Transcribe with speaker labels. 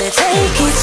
Speaker 1: said take it.